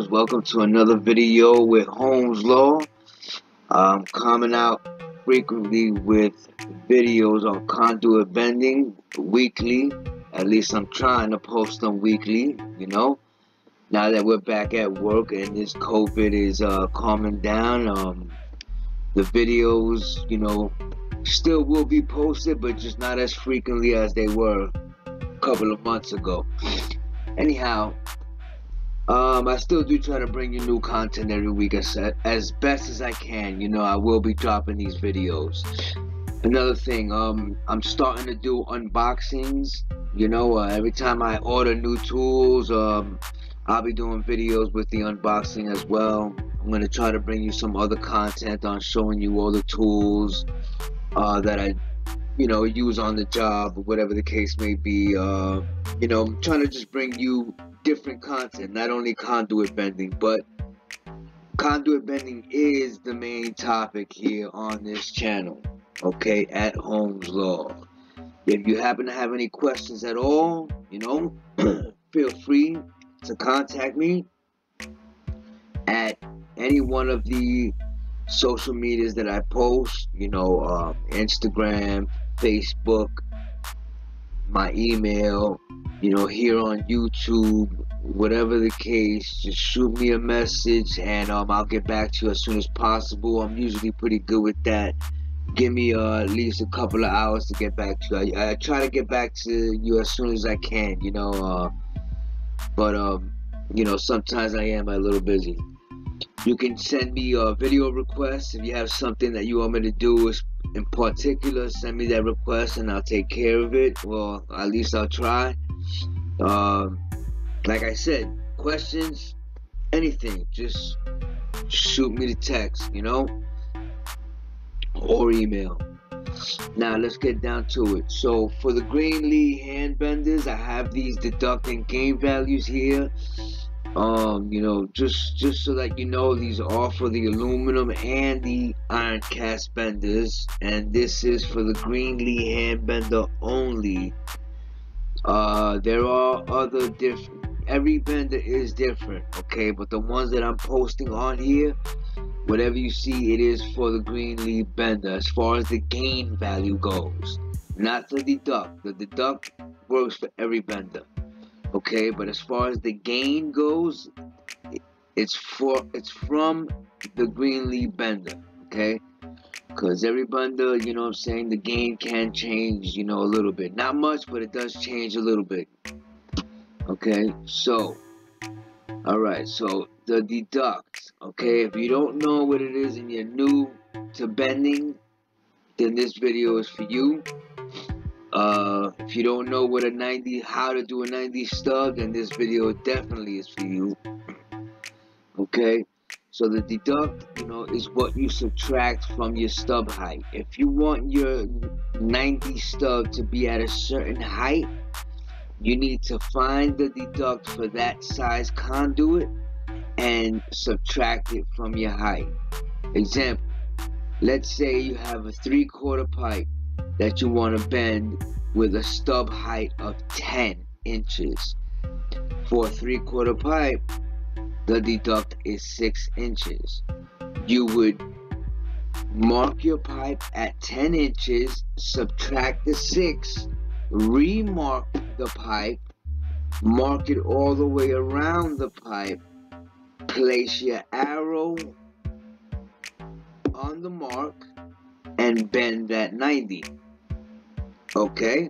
Fellas? Welcome to another video with Holmes Law. I'm coming out frequently with videos on conduit bending weekly. At least I'm trying to post them weekly, you know. Now that we're back at work and this COVID is uh, calming down, um, the videos, you know, still will be posted, but just not as frequently as they were a couple of months ago. Anyhow, um, I still do try to bring you new content every week as, as best as I can. You know, I will be dropping these videos. Another thing, um, I'm starting to do unboxings. You know, uh, every time I order new tools, um, I'll be doing videos with the unboxing as well. I'm gonna try to bring you some other content on showing you all the tools uh, that I, you know, use on the job, whatever the case may be. Uh, you know, I'm trying to just bring you different content, not only conduit bending, but conduit bending is the main topic here on this channel, okay, at Holmes Law. If you happen to have any questions at all, you know, feel free to contact me at any one of the social medias that I post, you know, uh, Instagram, Facebook, my email, you know, here on YouTube, whatever the case, just shoot me a message and um, I'll get back to you as soon as possible. I'm usually pretty good with that. Give me uh, at least a couple of hours to get back to you. I, I try to get back to you as soon as I can, you know, uh, but, um, you know, sometimes I am a little busy. You can send me a video request if you have something that you want me to do in particular. Send me that request and I'll take care of it. Well, at least I'll try. Um, like I said, questions, anything, just shoot me the text, you know, or email. Now let's get down to it. So for the Greenlee hand benders, I have these deducting gain values here um you know just just so that you know these are for the aluminum and the iron cast benders and this is for the Greenlee hand bender only. Uh there are other different every bender is different okay? But the ones that i'm posting on here whatever you see it is for the Greenlee bender as far as the gain value goes not the deduct the deduct works for every bender okay but as far as the gain goes it's for it's from the Greenlee bender okay? Because every bender you know what i'm saying the gain can change you know a little bit. Not much but it does change a little bit. Okay so all right so the deduct okay? If you don't know what it is and you're new to bending then this video is for you uh, if you don't know what a 90, how to do a 90 stub, then this video definitely is for you. Okay, so the deduct, you know, is what you subtract from your stub height. If you want your 90 stub to be at a certain height, you need to find the deduct for that size conduit and subtract it from your height. Example, let's say you have a three quarter pipe that you want to bend with a stub height of 10 inches. For a three quarter pipe, the deduct is 6 inches. You would mark your pipe at 10 inches, subtract the 6, remark the pipe, mark it all the way around the pipe, place your arrow on the mark, and bend that 90. Okay?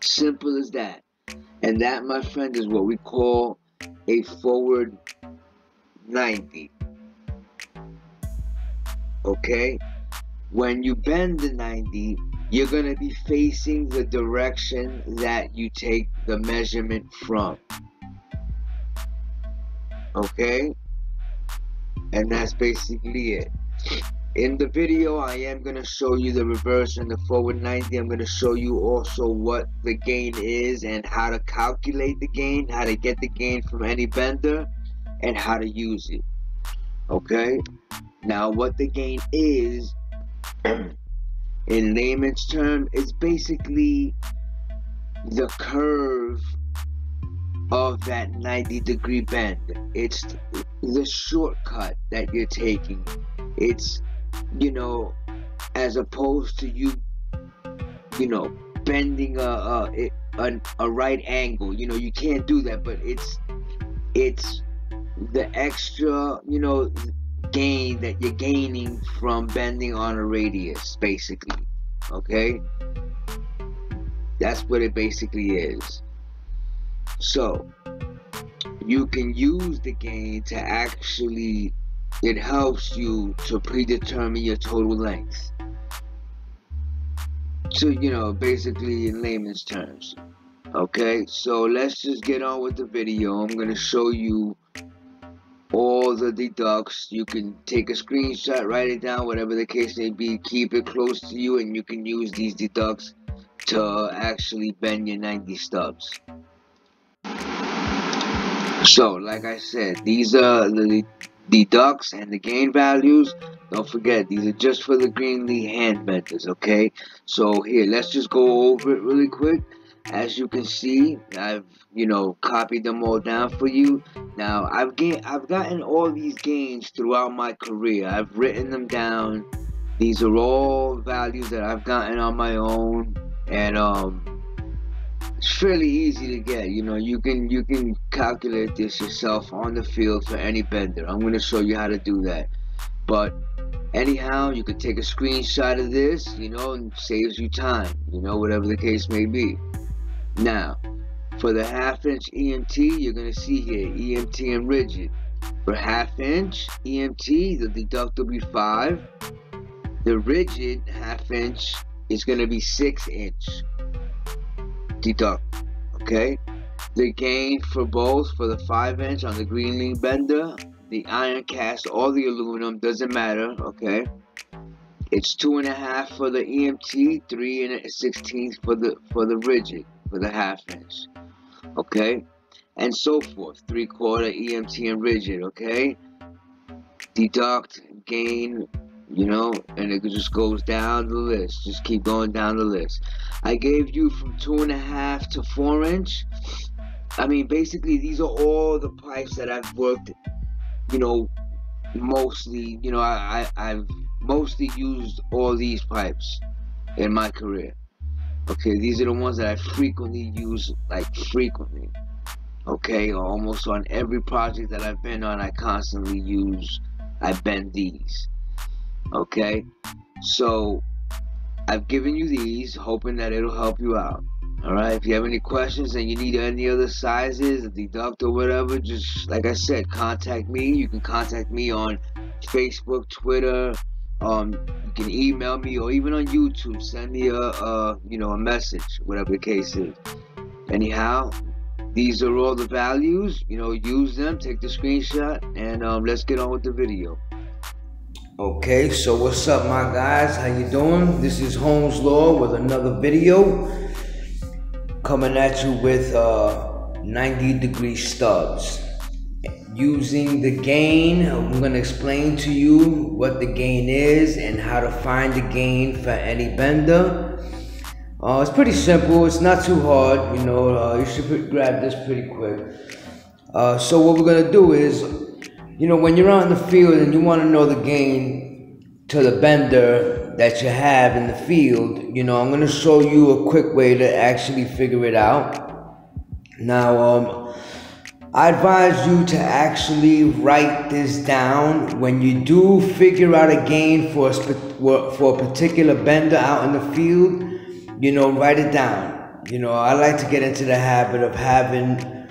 Simple as that. And that, my friend, is what we call a forward 90. Okay? When you bend the 90, you're going to be facing the direction that you take the measurement from. Okay? And that's basically it in the video I am going to show you the reverse and the forward 90 I'm going to show you also what the gain is and how to calculate the gain how to get the gain from any bender and how to use it okay now what the gain is in layman's term is basically the curve of that 90 degree bend. It's the shortcut that you're taking. It's, you know, as opposed to you, you know, bending a, a, a, a right angle. You know, you can't do that, but it's, it's the extra, you know, gain that you're gaining from bending on a radius, basically. Okay? That's what it basically is. So, you can use the gain to actually, it helps you to predetermine your total length. So, you know, basically in layman's terms. Okay, so let's just get on with the video. I'm going to show you all the deducts. You can take a screenshot, write it down, whatever the case may be. Keep it close to you, and you can use these deducts to actually bend your 90 stubs. So, like I said, these are the deducts and the gain values. Don't forget, these are just for the Greenlee hand benders, okay? So here, let's just go over it really quick. As you can see, I've you know copied them all down for you. Now I've gained, I've gotten all these gains throughout my career. I've written them down. These are all values that I've gotten on my own, and um, it's fairly easy to get. You know, you can you can calculate this yourself on the field for any bender. I'm going to show you how to do that. But anyhow, you can take a screenshot of this, you know, and saves you time. You know, whatever the case may be. Now, for the half inch EMT, you're going to see here EMT and rigid. For half inch EMT, the deduct will be 5. The rigid half inch is going to be 6 inch deduct. Okay? The gain for both, for the 5 inch on the Greenlee bender, the iron cast, or the aluminum, doesn't matter. Okay? It's two and a half for the EMT, three and a sixteenth for the for the rigid for the half inch. Okay? And so forth. Three quarter EMT and rigid, okay? Deduct, gain, you know, and it just goes down the list. Just keep going down the list. I gave you from two and a half to four inch. I mean, basically, these are all the pipes that I've worked, you know, mostly, you know, I, I, I've mostly used all these pipes in my career. Okay, these are the ones that I frequently use, like frequently. Okay, almost on every project that I've been on, I constantly use, I bend these. Okay, so I've given you these, hoping that it'll help you out. Alright, if you have any questions and you need any other sizes, a deduct or whatever, just like I said, contact me. You can contact me on Facebook, Twitter, um, you can email me or even on YouTube, send me a, a you know a message, whatever the case is. Anyhow, these are all the values. You know, use them, take the screenshot, and um, let's get on with the video. Okay, so what's up, my guys? How you doing? This is Holmes Law with another video coming at you with uh, 90 degree stubs using the gain. I'm going to explain to you what the gain is and how to find the gain for any bender. Uh, it's pretty simple. It's not too hard. You know, uh, you should grab this pretty quick. Uh, so what we're going to do is, you know, when you're out in the field and you want to know the gain to the bender that you have in the field, you know, I'm going to show you a quick way to actually figure it out. Now, um, I advise you to actually write this down when you do figure out a gain for a, for a particular bender out in the field. You know, write it down. You know, I like to get into the habit of having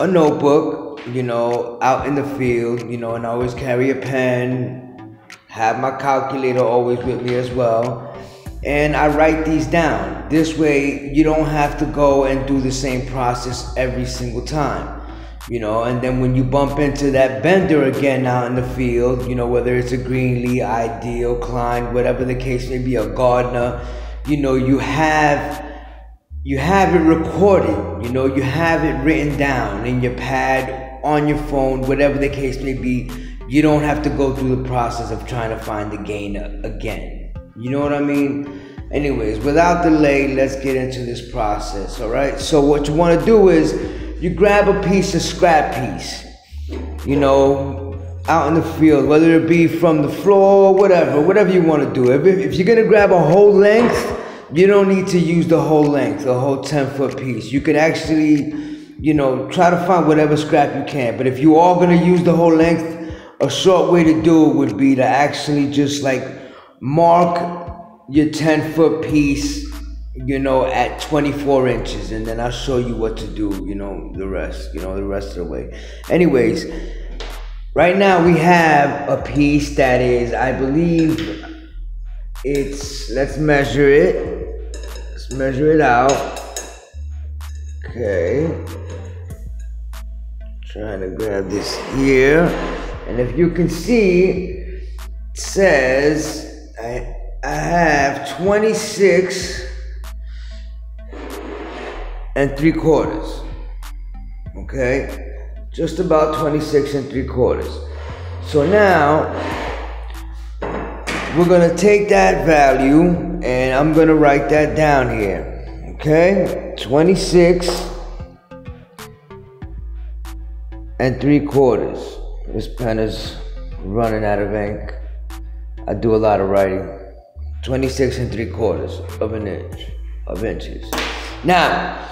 a notebook, you know, out in the field, you know, and I always carry a pen, have my calculator always with me as well. And I write these down. This way, you don't have to go and do the same process every single time you know, and then when you bump into that bender again out in the field, you know, whether it's a Greenlee, Ideal, Klein, whatever the case may be, a Gardner, you know, you have you have it recorded, you know, you have it written down in your pad, on your phone, whatever the case may be. You don't have to go through the process of trying to find the gain again. You know what I mean? Anyways, without delay, let's get into this process, all right? So what you want to do is you grab a piece of scrap piece, you know, out in the field, whether it be from the floor, whatever, whatever you want to do. If, if you're gonna grab a whole length, you don't need to use the whole length, the whole 10 foot piece. You can actually, you know, try to find whatever scrap you can. But if you are gonna use the whole length, a short way to do it would be to actually just like mark your 10 foot piece, you know, at 24 inches, and then I'll show you what to do, you know, the rest, you know, the rest of the way. Anyways, right now we have a piece that is, I believe, it's, let's measure it. Let's measure it out. Okay. Trying to grab this here. And if you can see, it says, I, I have 26 and three quarters. Okay? Just about 26 and three quarters. So now, we're gonna take that value and I'm gonna write that down here. Okay? 26 and three quarters. This pen is running out of ink. I do a lot of writing. 26 and 3 quarters of an inch of inches. Now,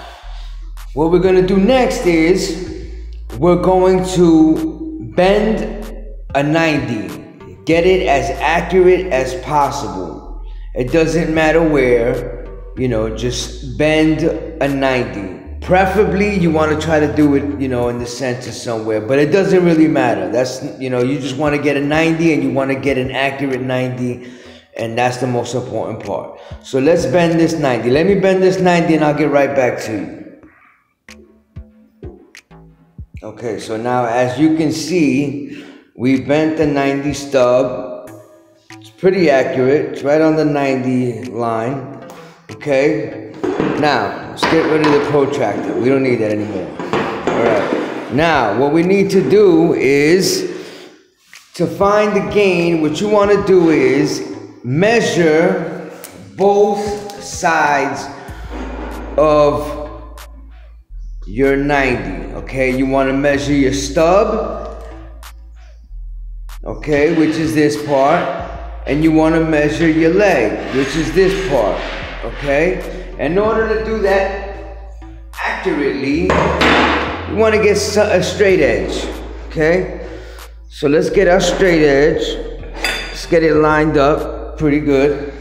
what we're gonna do next is we're going to bend a 90, get it as accurate as possible. It doesn't matter where, you know, just bend a 90. Preferably, you want to try to do it, you know, in the center somewhere, but it doesn't really matter. That's, you know, you just want to get a 90 and you want to get an accurate 90 and that's the most important part. So let's bend this 90. Let me bend this 90 and I'll get right back to you. Okay, so now as you can see, we bent the 90 stub. It's pretty accurate. It's right on the 90 line. Okay, now let's get rid of the protractor. We don't need that anymore. All right. Now, what we need to do is to find the gain, what you want to do is measure both sides of your 90 okay you want to measure your stub okay which is this part and you want to measure your leg which is this part okay in order to do that accurately you want to get a straight edge okay so let's get our straight edge let's get it lined up pretty good.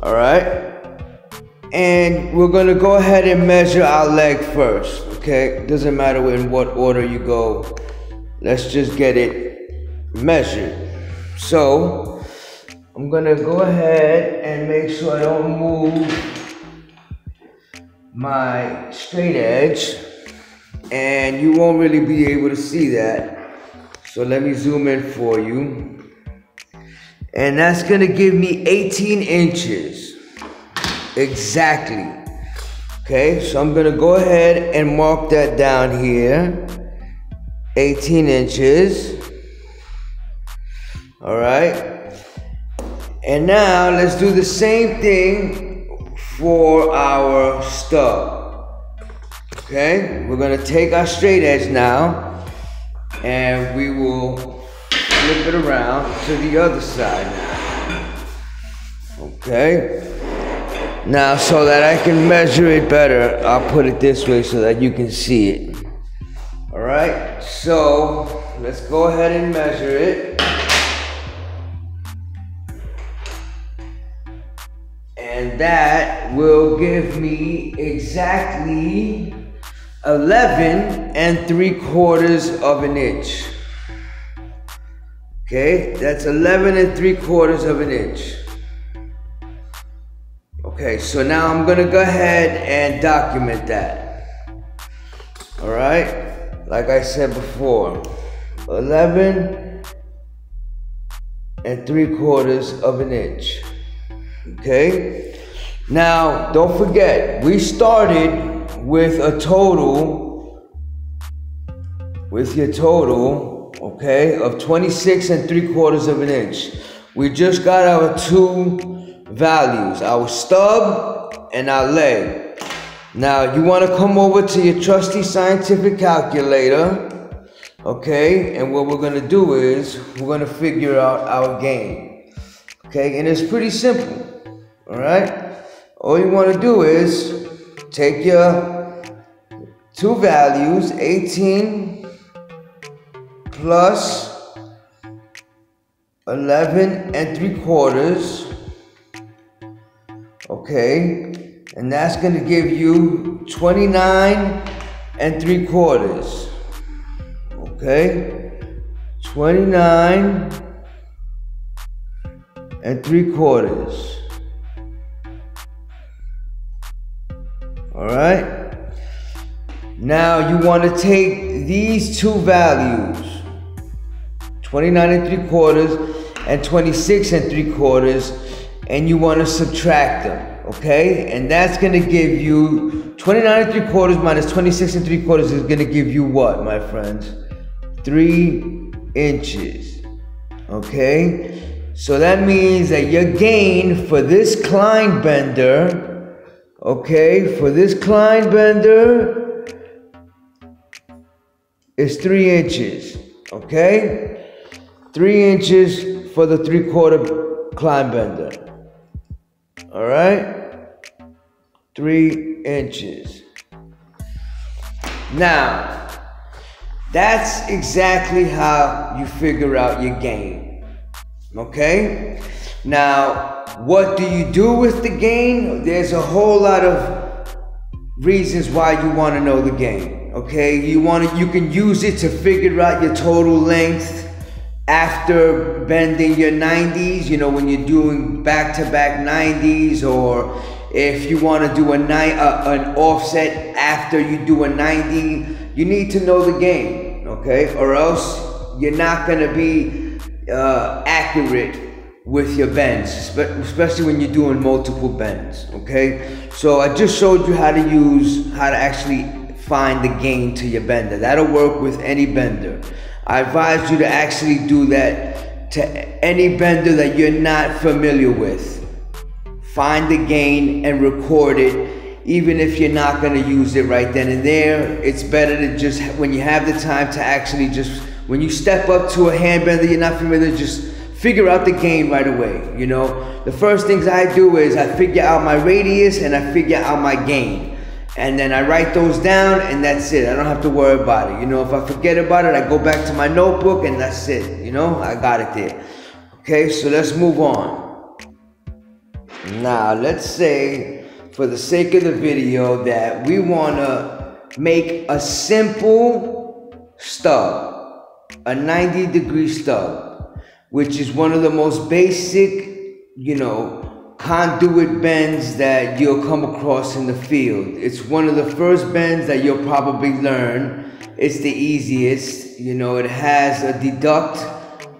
All right. And we're gonna go ahead and measure our leg first, okay? Doesn't matter in what order you go. Let's just get it measured. So, I'm gonna go ahead and make sure I don't move my straight edge and you won't really be able to see that. So let me zoom in for you. And that's gonna give me 18 inches. Exactly. Okay so I'm gonna go ahead and mark that down here. 18 inches. All right. And now let's do the same thing for our stub okay we're gonna take our straight edge now and we will flip it around to the other side Okay. Now, so that I can measure it better, I'll put it this way so that you can see it. All right, so let's go ahead and measure it. And that will give me exactly 11 and 3 quarters of an inch. Okay, that's 11 and 3 quarters of an inch. Okay, so now I'm gonna go ahead and document that. All right, like I said before, 11 and 3 quarters of an inch. Okay, now don't forget, we started with a total, with your total okay, of 26 and 3 quarters of an inch. We just got our two values, our stub and our leg. Now you want to come over to your trusty scientific calculator. Okay, and what we're gonna do is we're gonna figure out our gain. Okay, and it's pretty simple. All right, all you want to do is take your two values, 18 plus 11 and 3 quarters. Okay, and that's going to give you 29 and 3 quarters. Okay, 29 and 3 quarters. All right. Now you want to take these two values, 29 and 3 quarters and 26 and 3 quarters, and you want to subtract them, okay? And that's going to give you 29 and 3 quarters minus 26 and 3 quarters is going to give you what, my friends? 3 inches, okay? So that means that your gain for this Klein bender, okay, for this Klein bender, it's three inches, okay? Three inches for the three quarter Klein bender. All right? Three inches. Now, that's exactly how you figure out your gain. Okay? Now, what do you do with the gain? There's a whole lot of reasons why you want to know the gain. okay you want to you can use it to figure out your total length after bending your 90s you know when you're doing back-to-back 90s or if you want to do a night uh, an offset after you do a 90 you need to know the gain okay or else you're not going to be uh, accurate with your bends especially when you're doing multiple bends okay so i just showed you how to use how to actually find the gain to your bender. That'll work with any bender. I advise you to actually do that to any bender that you're not familiar with. Find the gain and record it, even if you're not to use it right then and there. It's better to just, when you have the time to actually just, when you step up to a hand bender you're not familiar, just figure out the gain right away. You know, the first things I do is I figure out my radius and I figure out my gain and then I write those down and that's it. I don't have to worry about it. You know, if I forget about it, I go back to my notebook and that's it. You know, I got it there. Okay, so let's move on. Now, let's say for the sake of the video that we want to make a simple stub, a 90 degree stub, which is one of the most basic, you know, conduit bends that you'll come across in the field. It's one of the first bends that you'll probably learn. It's the easiest. You know, it has a deduct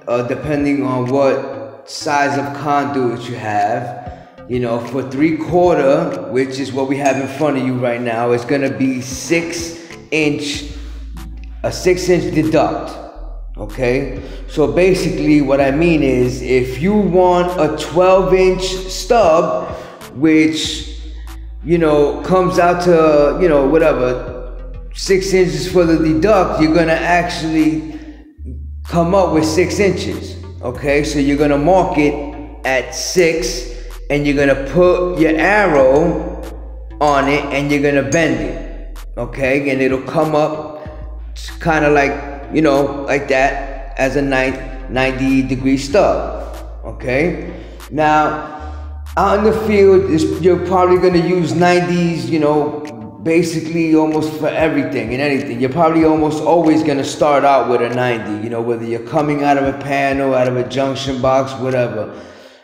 uh, depending on what size of conduit you have. You know, for three quarter, which is what we have in front of you right now, it's gonna be six inch, a six inch deduct. Okay, so basically, what I mean is if you want a 12 inch stub, which you know comes out to you know whatever six inches for the deduct, you're gonna actually come up with six inches. Okay, so you're gonna mark it at six and you're gonna put your arrow on it and you're gonna bend it. Okay, and it'll come up kind of like you know, like that as a 90 degree stub. Okay? Now, out in the field, is you're probably gonna use 90s, you know, basically almost for everything and anything. You're probably almost always gonna start out with a 90, you know, whether you're coming out of a panel, out of a junction box, whatever,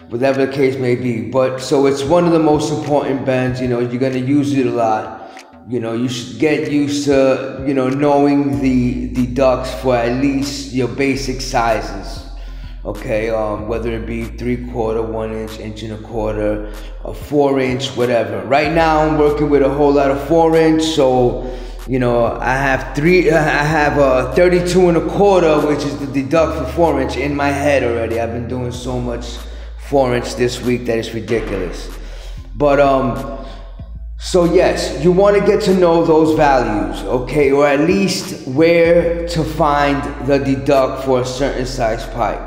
whatever the case may be. But so it's one of the most important bends, you know, you're gonna use it a lot you know you should get used to you know knowing the the ducks for at least your basic sizes okay? Um, whether it be three quarter one inch inch and a quarter a four inch whatever. Right now i'm working with a whole lot of four inch so you know i have three i have a 32 and a quarter which is the deduct for four inch in my head already. I've been doing so much four inch this week that it's ridiculous. But um So yes, you want to get to know those values, okay, or at least where to find the deduct for a certain size pipe,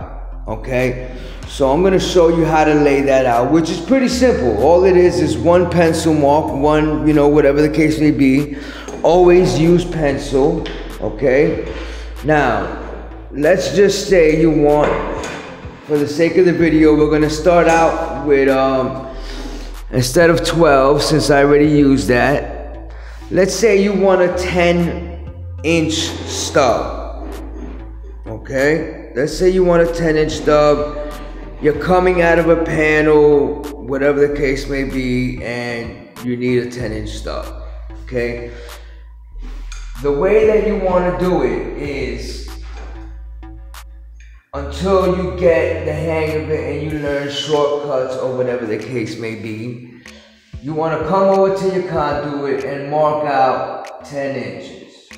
okay? So I'm gonna show you how to lay that out, which is pretty simple. All it is is one pencil mark, one, you know, whatever the case may be. Always use pencil, okay? Now, let's just say you want, for the sake of the video, we're gonna start out with, um, instead of 12, since I already used that, let's say you want a 10 inch stub. Okay? Let's say you want a 10 inch stub. You're coming out of a panel, whatever the case may be, and you need a 10 inch stub. Okay? The way that you want to do it is until you get the hang of it and you learn shortcuts or whatever the case may be. You want to come over to your conduit and mark out 10 inches.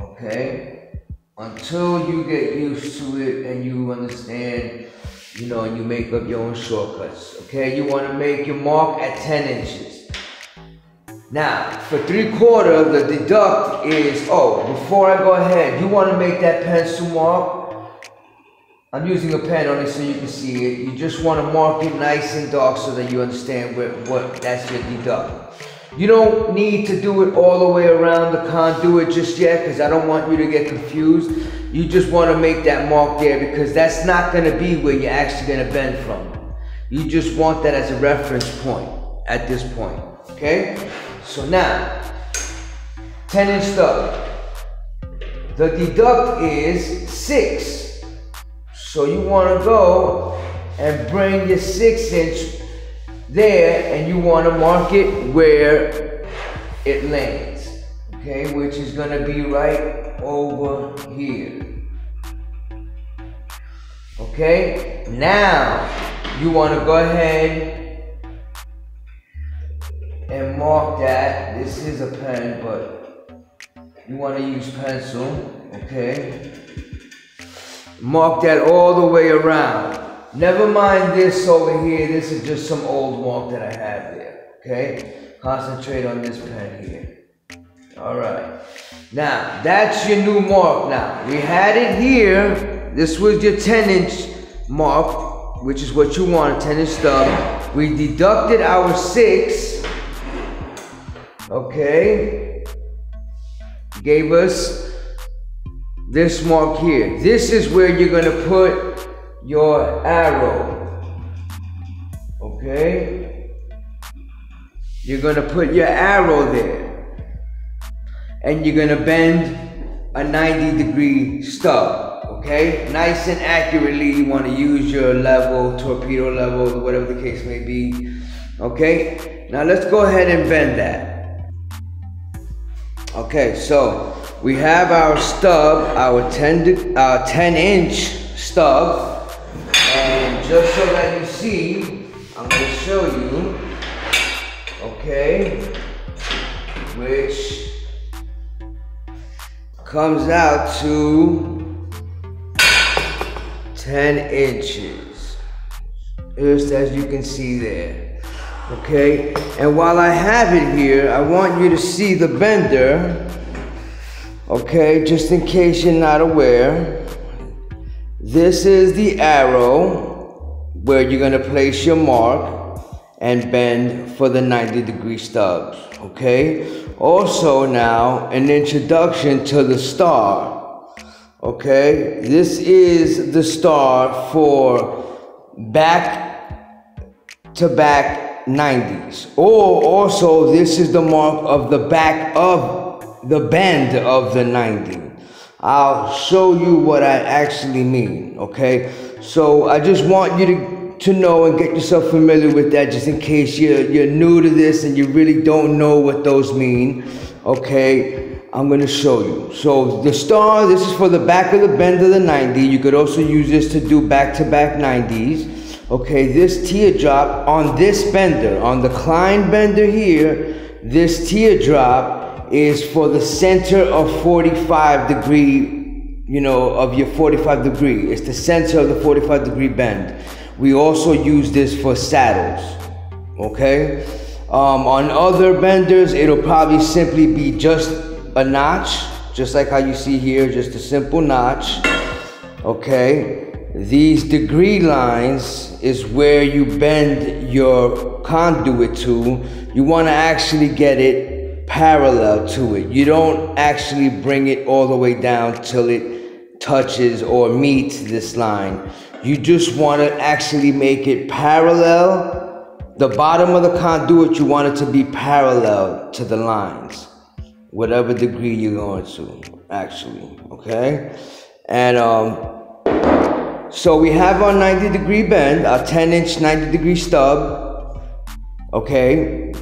Okay? Until you get used to it and you understand, you know, and you make up your own shortcuts. Okay? You want to make your mark at 10 inches. Now, for three quarter, the deduct is, oh, before I go ahead, you want to make that pencil mark I'm using a pen only so you can see it. You just want to mark it nice and dark so that you understand where, what that's your deduct. You don't need to do it all the way around the conduit just yet because I don't want you to get confused. You just want to make that mark there because that's not going to be where you're actually going to bend from. You just want that as a reference point at this point. Okay? So now, 10 inch stub. The deduct is 6. So you want to go and bring your six inch there and you want to mark it where it lands. Okay, which is going to be right over here. Okay, now you want to go ahead and mark that. This is a pen, but you want to use pencil. Okay. Mark that all the way around. Never mind this over here. This is just some old mark that I have there. Okay? Concentrate on this pen here. All right. Now, that's your new mark now. We had it here. This was your 10 inch mark, which is what you want, a 10 inch stub. We deducted our six. Okay? Gave us this mark here. This is where you're gonna put your arrow. Okay? You're gonna put your arrow there. And you're gonna bend a 90 degree stub. Okay? Nice and accurately, you wanna use your level, torpedo level, whatever the case may be. Okay? Now let's go ahead and bend that. Okay, so we have our stub, our 10, our 10 inch stub. And just so that you see, I'm to show you, okay, which comes out to 10 inches. Just as you can see there. Okay, and while I have it here, I want you to see the bender Okay, just in case you're not aware, this is the arrow where you're gonna place your mark and bend for the 90 degree stubs, okay? Also now, an introduction to the star, okay? This is the star for back to back 90s. Or also, this is the mark of the back of the bend of the 90. I'll show you what I actually mean, okay? So I just want you to, to know and get yourself familiar with that just in case you're, you're new to this and you really don't know what those mean, okay? I'm gonna show you. So the star, this is for the back of the bend of the 90. You could also use this to do back-to-back -back 90s. Okay, this teardrop on this bender, on the Klein bender here, this teardrop is for the center of 45 degree, you know, of your 45 degree. It's the center of the 45 degree bend. We also use this for saddles, okay? Um, on other benders, it'll probably simply be just a notch, just like how you see here, just a simple notch. Okay, these degree lines is where you bend your conduit to. You want to actually get it parallel to it. You don't actually bring it all the way down till it touches or meets this line. You just want to actually make it parallel the bottom of the conduit, you want it to be parallel to the lines, whatever degree you're going to, actually, okay? And um, so we have our 90 degree bend, our 10 inch 90 degree stub, okay?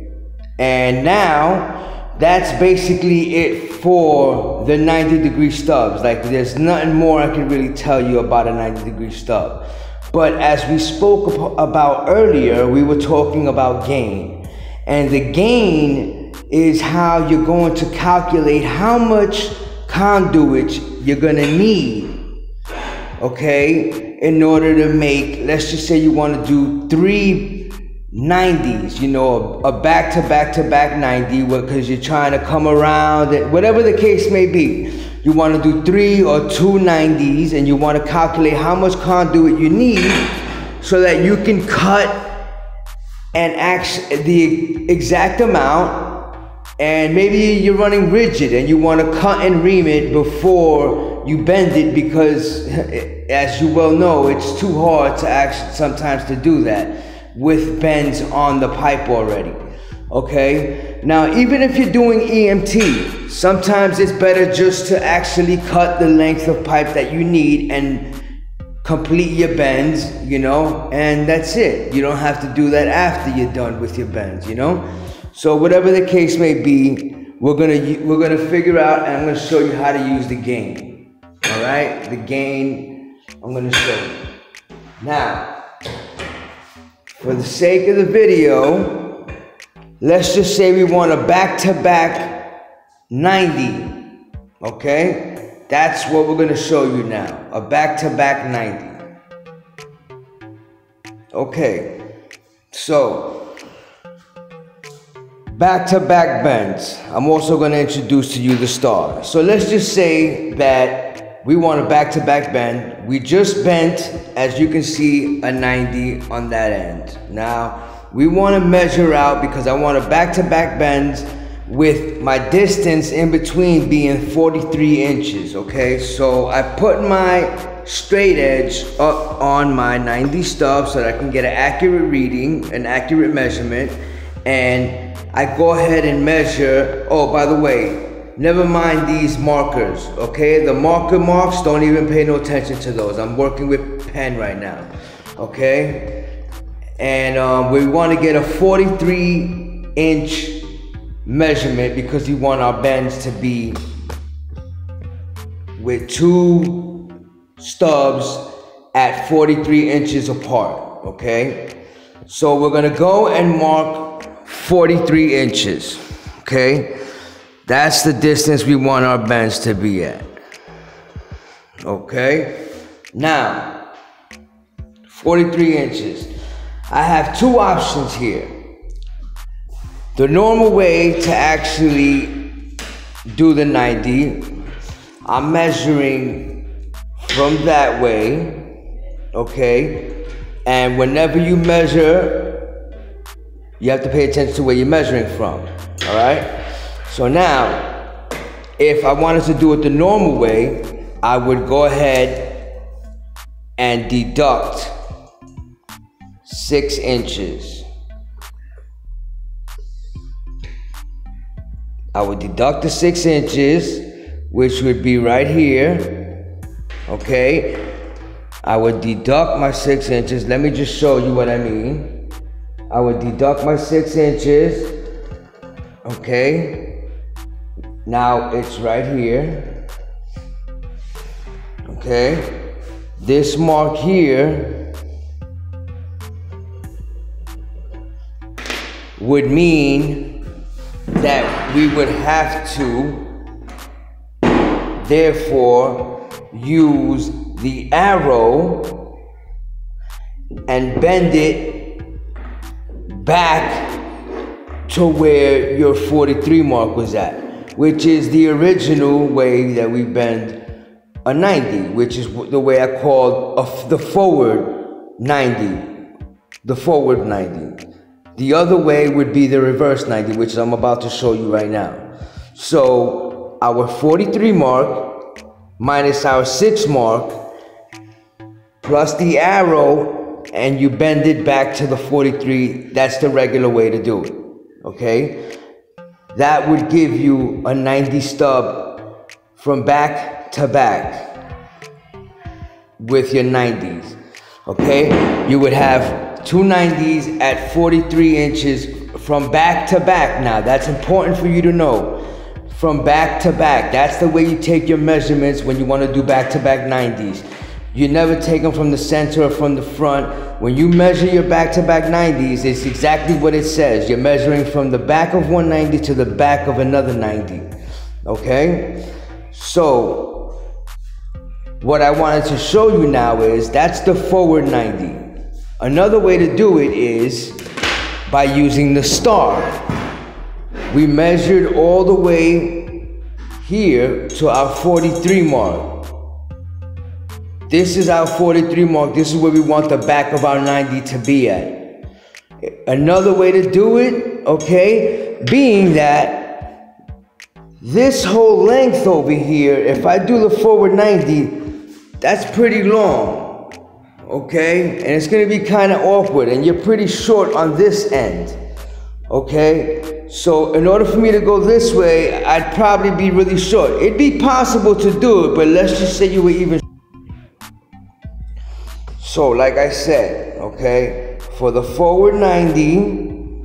And now that's basically it for the 90 degree stubs. Like there's nothing more I can really tell you about a 90 degree stub. But as we spoke about earlier, we were talking about gain. And the gain is how you're going to calculate how much conduit you're going to need, okay, in order to make, let's just say you want to do three 90s, you know, a back to back to back 90 because you're trying to come around, whatever the case may be. You want to do three or two 90s and you want to calculate how much conduit you need so that you can cut and act the exact amount and maybe you're running rigid and you want to cut and ream it before you bend it because as you well know it's too hard to actually sometimes to do that with bends on the pipe already okay now even if you're doing EMT Sometimes it's better just to actually cut the length of pipe that you need and complete your bends, you know, and that's it. You don't have to do that after you're done with your bends, you know? So whatever the case may be, we're gonna we're gonna figure out and I'm gonna show you how to use the gain. All right, the gain I'm gonna show you. Now, for the sake of the video, let's just say we want a back-to-back 90. Okay? That's what we're to show you now. A back to back 90. Okay. So, back to back bends. I'm also to introduce to you the star. So, let's just say that we want a back to back bend. We just bent, as you can see, a 90 on that end. Now, we want to measure out because I want a back to back bend with my distance in between being 43 inches, okay? So I put my straight edge up on my 90 stub so that I can get an accurate reading, an accurate measurement, and I go ahead and measure, oh, by the way, never mind these markers, okay? The marker marks, don't even pay no attention to those. I'm working with pen right now, okay? And um, we wanna get a 43 inch measurement because we want our bends to be with two stubs at 43 inches apart, okay? So we're gonna go and mark 43 inches, okay? That's the distance we want our bends to be at, okay? Now, 43 inches. I have two options here. The normal way to actually do the 90, I'm measuring from that way, okay? And whenever you measure, you have to pay attention to where you're measuring from, all right? So now, if I wanted to do it the normal way, I would go ahead and deduct six inches. I would deduct the six inches, which would be right here. Okay. I would deduct my six inches. Let me just show you what I mean. I would deduct my six inches. Okay. Now it's right here. Okay. This mark here would mean that we would have to therefore use the arrow and bend it back to where your 43 mark was at, which is the original way that we bend a 90, which is the way I called a, the forward 90, the forward 90. The other way would be the reverse 90, which I'm about to show you right now. So our 43 mark minus our 6 mark plus the arrow and you bend it back to the 43. That's the regular way to do it. Okay? That would give you a 90 stub from back to back with your 90s. Okay? You would have two 90s at 43 inches from back to back. Now, that's important for you to know. From back to back. That's the way you take your measurements when you want to do back to back 90s. You never take them from the center or from the front. When you measure your back-to-back 90s, it's exactly what it says. You're measuring from the back of 190 to the back of another 90. Okay? So, what I wanted to show you now is that's the forward 90. Another way to do it is by using the star. We measured all the way here to our 43 mark. This is our 43 mark. This is where we want the back of our 90 to be at. Another way to do it, okay, being that this whole length over here, if I do the forward 90, that's pretty long, okay? And it's gonna be kind of awkward and you're pretty short on this end, okay? So in order for me to go this way, I'd probably be really short. It'd be possible to do it, but let's just say you were even so, like I said, okay, for the forward 90,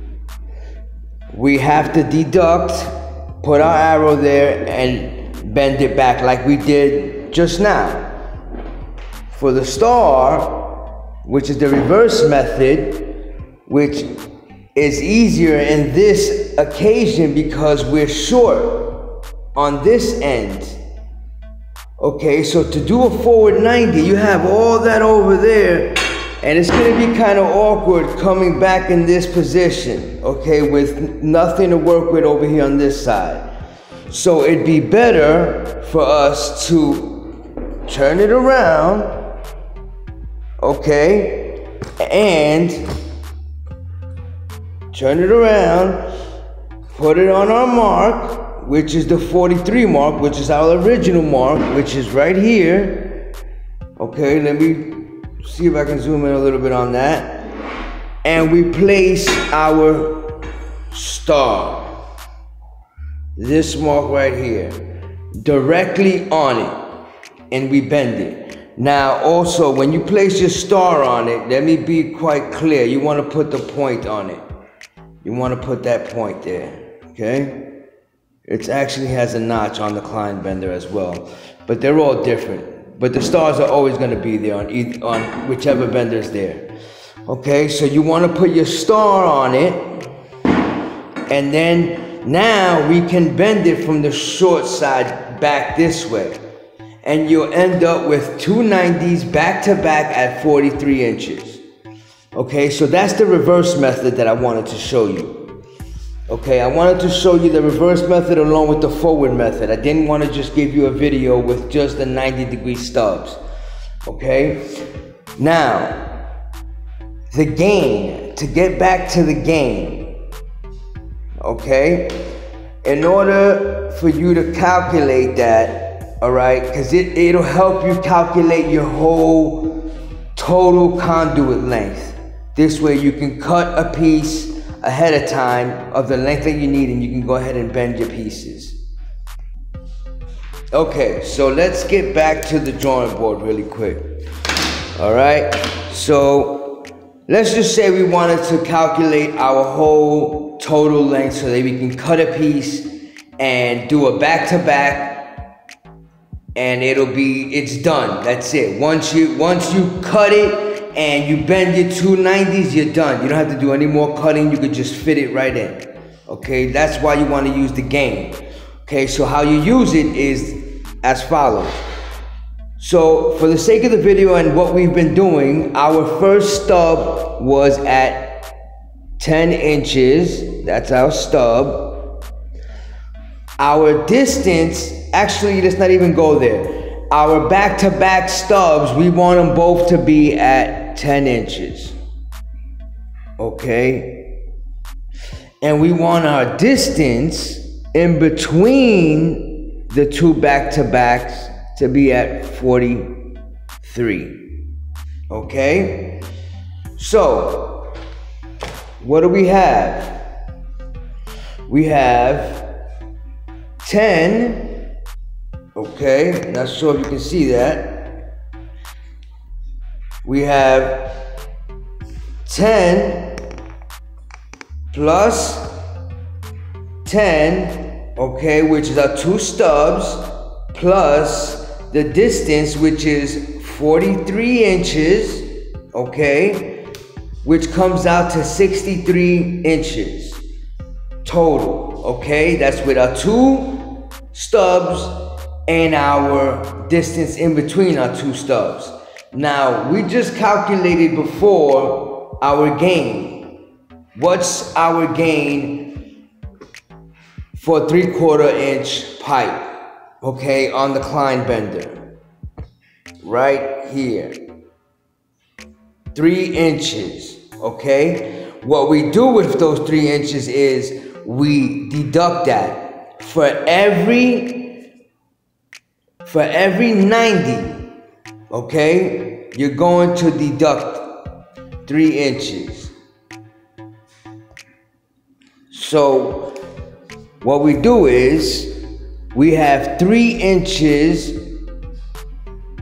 we have to deduct, put our arrow there, and bend it back like we did just now. For the star, which is the reverse method, which is easier in this occasion because we're short on this end Okay, so to do a forward 90, you have all that over there, and it's gonna be kind of awkward coming back in this position, okay, with nothing to work with over here on this side. So it'd be better for us to turn it around, okay, and turn it around, put it on our mark, which is the 43 mark, which is our original mark, which is right here. Okay, let me see if I can zoom in a little bit on that. And we place our star, this mark right here, directly on it, and we bend it. Now, also, when you place your star on it, let me be quite clear. You want to put the point on it. You want to put that point there, okay? It actually has a notch on the Klein bender as well, but they're all different. But the stars are always going to be there on either, on whichever bender is there. Okay, so you want to put your star on it, and then now we can bend it from the short side back this way. And you'll end up with two 90s back to back at 43 inches. Okay, so that's the reverse method that I wanted to show you. Okay, I wanted to show you the reverse method along with the forward method. I didn't want to just give you a video with just the 90 degree stubs. Okay, now the gain, to get back to the gain, okay, in order for you to calculate that, all right, because it, it'll help you calculate your whole total conduit length. This way you can cut a piece ahead of time of the length that you need and you can go ahead and bend your pieces. Okay, so let's get back to the drawing board really quick. All right, so let's just say we wanted to calculate our whole total length so that we can cut a piece and do a back-to-back and it'll be, it's done, that's it. Once you, once you cut it, and you bend your 290s, you're done. You don't have to do any more cutting. You could just fit it right in. Okay, that's why you want to use the gain. Okay, so how you use it is as follows. So for the sake of the video and what we've been doing, our first stub was at 10 inches. That's our stub. Our distance, actually, let's not even go there. Our back to back stubs, we want them both to be at 10 inches. Okay? And we want our distance in between the two back to backs to be at 43. Okay? So, what do we have? We have 10. Okay, not sure if you can see that. We have 10 plus 10, okay, which is our two stubs, plus the distance, which is 43 inches, okay, which comes out to 63 inches total, okay? That's with our two stubs and our distance in between our two stubs. Now, we just calculated before our gain. What's our gain for three quarter inch pipe? Okay, on the Klein bender right here. Three inches, okay? What we do with those three inches is we deduct that for every, for every 90, okay? You're going to deduct three inches. So what we do is we have three inches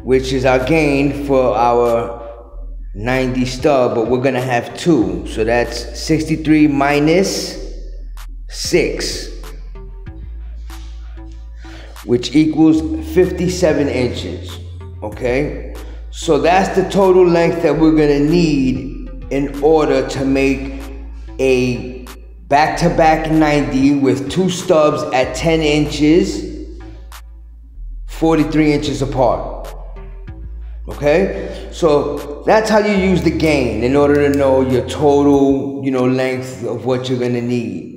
which is our gain for our 90 stub, but we're gonna have two. So that's 63 minus six, which equals 57 inches, okay? So that's the total length that we're gonna need in order to make a back-to-back -back 90 with two stubs at 10 inches, 43 inches apart. Okay? So that's how you use the gain in order to know your total, you know, length of what you're gonna need.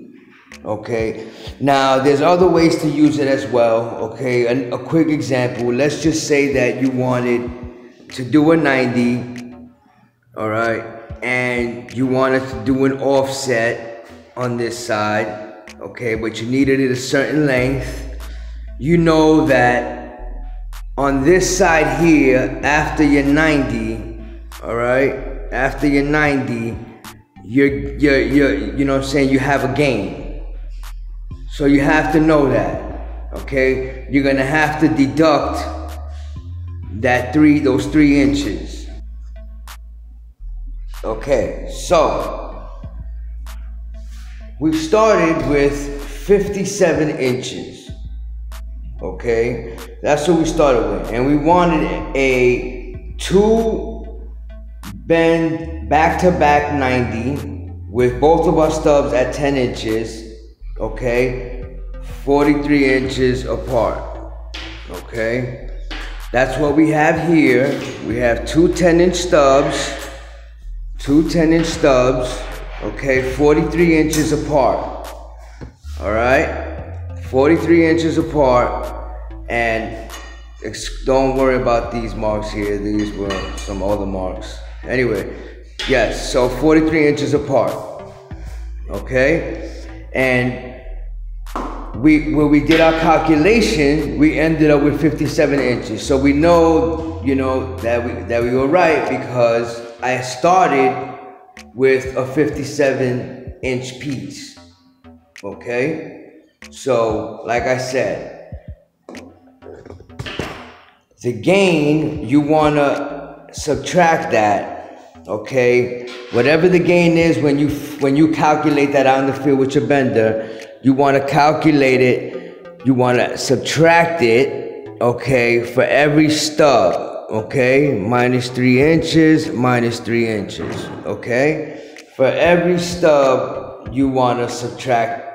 Okay? Now there's other ways to use it as well. Okay, a, a quick example. Let's just say that you wanted to do a 90, all right, and you wanted to do an offset on this side, okay, but you needed it a certain length. You know that on this side here, after you're 90, all right, after you're 90, you're, you're, you're, you know what I'm saying, you have a gain. So you have to know that, okay? You're gonna have to deduct that three, those three inches. Okay, so we started with 57 inches. Okay, that's what we started with, and we wanted a two bend back to back 90 with both of our stubs at 10 inches. Okay, 43 inches apart. Okay, that's what we have here. We have two 10 inch stubs, two 10 inch stubs. Okay, 43 inches apart. All right. 43 inches apart and don't worry about these marks here these were some other marks anyway yes so 43 inches apart okay and we when we did our calculation we ended up with 57 inches so we know you know that we that we were right because I started with a 57 inch piece okay so, like I said, the gain, you want to subtract that, okay? Whatever the gain is when you when you calculate that on the field with your bender, you want to calculate it, you want to subtract it, okay, for every stub, okay? Minus 3 inches, minus 3 inches, okay? For every stub, you want to subtract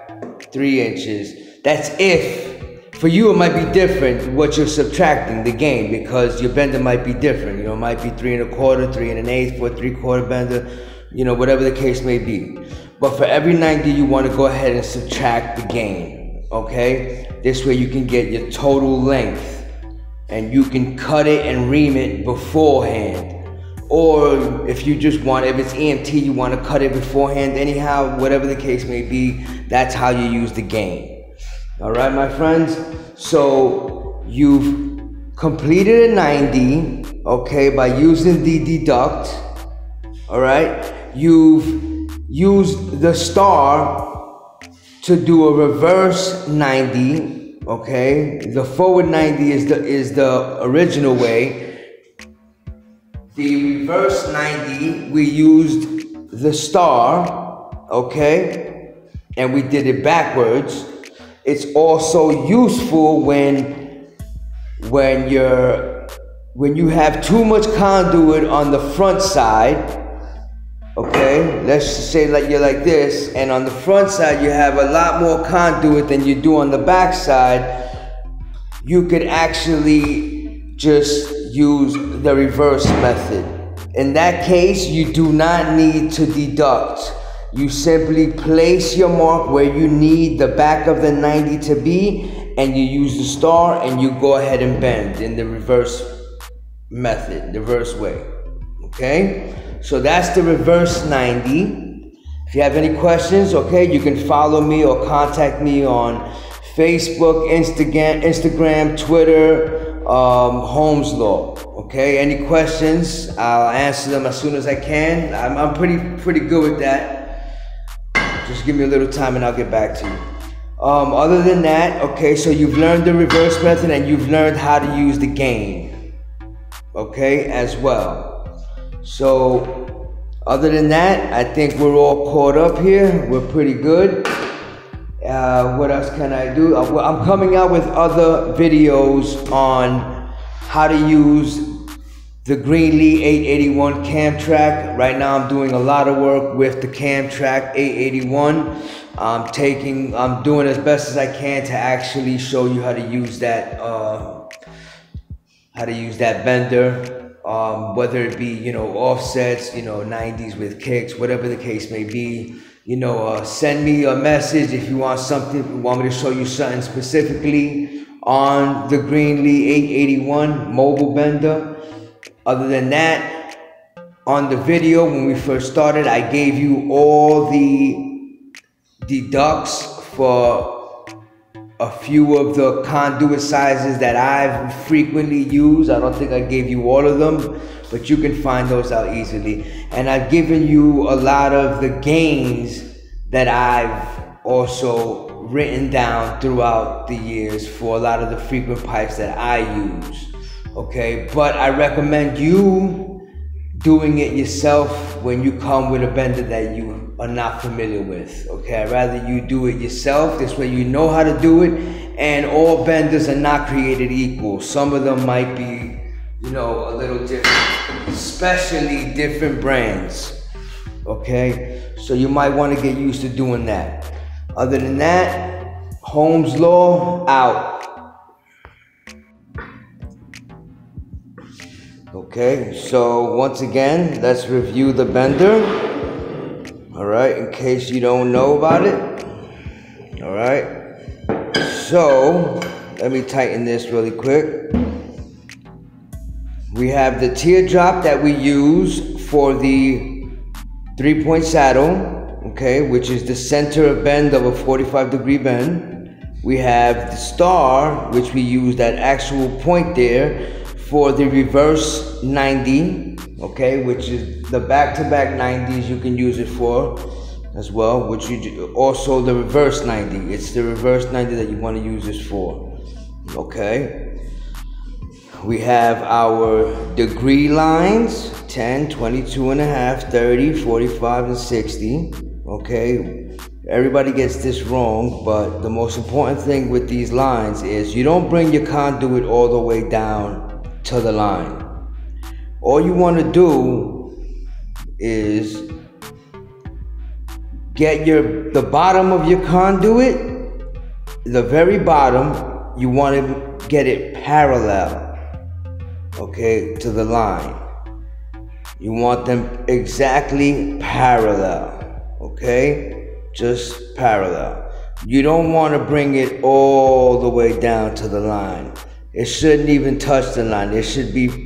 three inches. That's if. For you, it might be different what you're subtracting the gain because your bender might be different. You know, it might be three and a quarter, three and an eighth, four three quarter bender, you know, whatever the case may be. But for every 90, you want to go ahead and subtract the gain. Okay? This way you can get your total length. And you can cut it and ream it beforehand. Or if you just want, if it's EMT, you want to cut it beforehand. Anyhow, whatever the case may be, that's how you use the gain. All right, my friends? So you've completed a 90, okay, by using the deduct. All right? You've use the star to do a reverse 90 okay? The forward 90 is the is the original way. The reverse 90 we used the star okay? And we did it backwards. It's also useful when when you're when you have too much conduit on the front side Okay, let's say like you're like this, and on the front side you have a lot more conduit than you do on the back side. You could actually just use the reverse method. In that case, you do not need to deduct. You simply place your mark where you need the back of the 90 to be, and you use the star and you go ahead and bend in the reverse method, the reverse way. Okay? So that's the reverse 90. If you have any questions, okay, you can follow me or contact me on Facebook, Instagram, Instagram, Twitter, um, Holmes Law. Okay, any questions? I'll answer them as soon as I can. I'm, I'm pretty pretty good with that. Just give me a little time and I'll get back to you. Um, other than that, okay, so you've learned the reverse method and you've learned how to use the gain, okay, as well. So, other than that, I think we're all caught up here. We're pretty good. Uh, what else can I do? Uh, I'm coming out with other videos on how to use the Greenlee 881 Camtrack. Right now I'm doing a lot of work with the Camtrack 881. I'm taking, I'm doing as best as I can to actually show you how to use that, uh, how to use that bender um, whether it be you know offsets, you know 90s with kicks, whatever the case may be. You know, uh, send me a message if you want something, you want me to show you something specifically on the Greenlee 881 mobile bender. Other than that, on the video when we first started, I gave you all the deducts for a few of the conduit sizes that I've frequently used. I don't think I gave you all of them, but you can find those out easily. And I've given you a lot of the gains that I've also written down throughout the years for a lot of the frequent pipes that I use. Okay, but I recommend you doing it yourself when you come with a bender that you are not familiar with. Okay, I'd rather you do it yourself. This way you know how to do it. And all benders are not created equal. Some of them might be, you know, a little different, especially different brands. Okay, so you might want to get used to doing that. Other than that, Holmes Law out. Okay, so once again, let's review the bender. All right, in case you don't know about it. All right, so let me tighten this really quick. We have the teardrop that we use for the three point saddle, okay, which is the center of bend of a 45 degree bend. We have the star, which we use that actual point there for the reverse 90, okay, which is the back-to-back 90s you can use it for as well, which you do. also the reverse 90. It's the reverse 90 that you want to use this for, okay. We have our degree lines 10, 22 and a half, 30, 45, and 60. Okay, everybody gets this wrong, but the most important thing with these lines is you don't bring your conduit all the way down to the line. All you want to do is get your the bottom of your conduit, the very bottom, you want to get it parallel, okay, to the line. You want them exactly parallel, Okay? Just parallel. You don't want to bring it all the way down to the line. It shouldn't even touch the line. It should be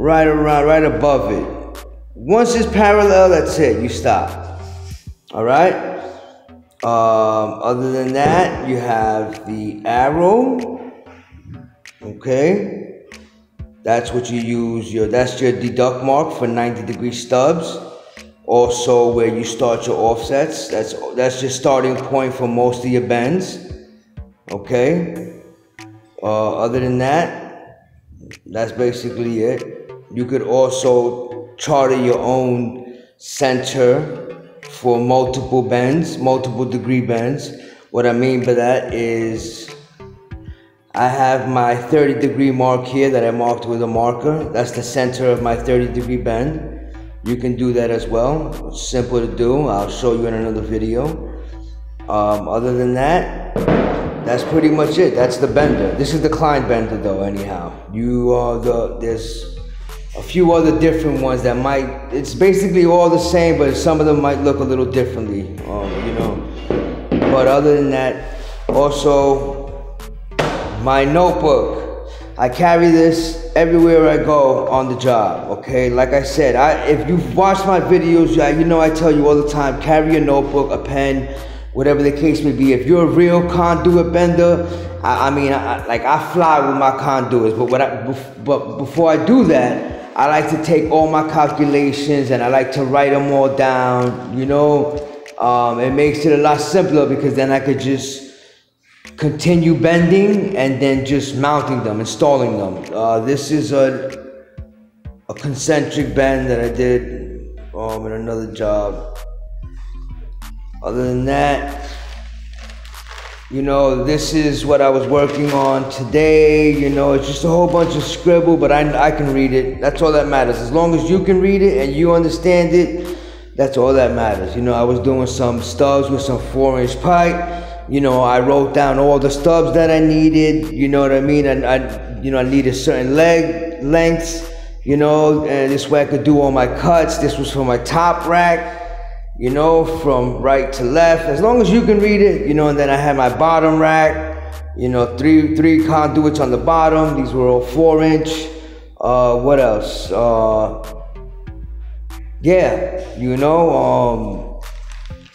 right around, right above it. Once it's parallel, that's it. You stop. All right? Um, other than that, you have the arrow. Okay? That's what you use. Your That's your deduct mark for 90 degree stubs also where you start your offsets. That's that's your starting point for most of your bends. Okay. Uh, other than that, that's basically it. You could also charter your own center for multiple bends, multiple degree bends. What I mean by that is I have my 30 degree mark here that I marked with a marker. That's the center of my 30 degree bend. You can do that as well. It's simple to do. I'll show you in another video. Um, other than that, that's pretty much it. That's the bender. This is the Klein bender though, anyhow. You are the, there's a few other different ones that might, it's basically all the same, but some of them might look a little differently, um, you know. But other than that, also my notebook. I carry this everywhere I go on the job, okay? Like I said, I, if you've watched my videos, you know I tell you all the time, carry a notebook, a pen, whatever the case may be. If you're a real conduit bender, I, I mean, like I fly with my conduits, but, I, but before I do that, I like to take all my calculations and I like to write them all down, you know? Um, it makes it a lot simpler because then I could just continue bending and then just mounting them, installing them. Uh, this is a, a concentric bend that I did um, in another job. Other than that, you know, this is what I was working on today. You know, it's just a whole bunch of scribble, but I, I can read it. That's all that matters. As long as you can read it and you understand it, that's all that matters. You know, I was doing some stubs with some four inch pipe you know, I wrote down all the stubs that I needed. You know what I mean? And I, you know, I needed certain leg lengths. You know, and this way I could do all my cuts. This was for my top rack. You know, from right to left. As long as you can read it, you know. And then I had my bottom rack. You know, three three conduits on the bottom. These were all four inch. Uh, what else? Uh, yeah, you know. Um,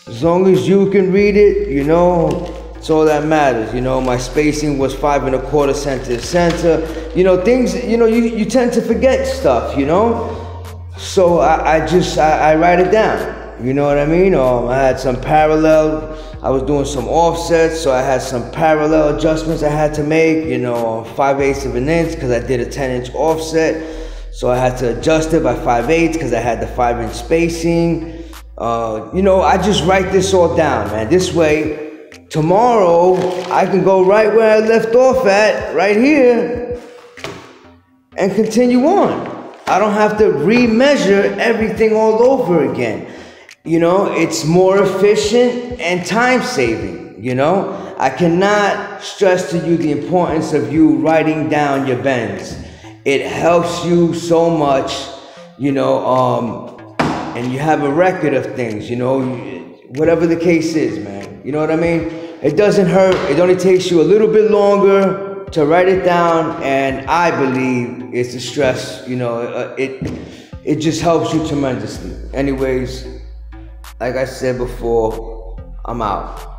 as long as you can read it, you know, it's all that matters. You know, my spacing was five and a quarter center to center. You know, things, you know, you, you tend to forget stuff, you know? So I, I just, I, I write it down. You know what I mean? Um, I had some parallel, I was doing some offsets, so I had some parallel adjustments I had to make, you know, 5 eighths of an inch because I did a 10 inch offset. So I had to adjust it by 5 eighths because I had the 5 inch spacing. Uh, you know, I just write this all down, man. This way, tomorrow I can go right where I left off at, right here, and continue on. I don't have to remeasure everything all over again. You know, it's more efficient and time saving. You know, I cannot stress to you the importance of you writing down your bends. It helps you so much, you know, um, and you have a record of things, you know, whatever the case is, man. You know what I mean? It doesn't hurt. It only takes you a little bit longer to write it down, and I believe it's a stress. You know, uh, it it just helps you tremendously. Anyways, like I said before, I'm out.